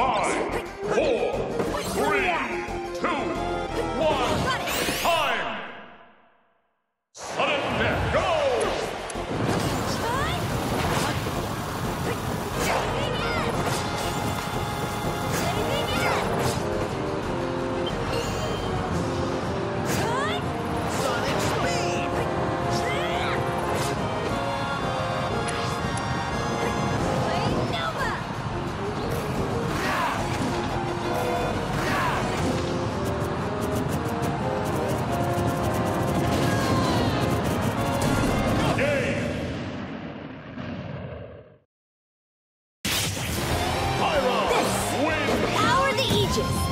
Five, Pyro